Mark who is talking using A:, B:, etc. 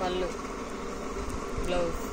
A: పళ్ళు బ్లౌజ్.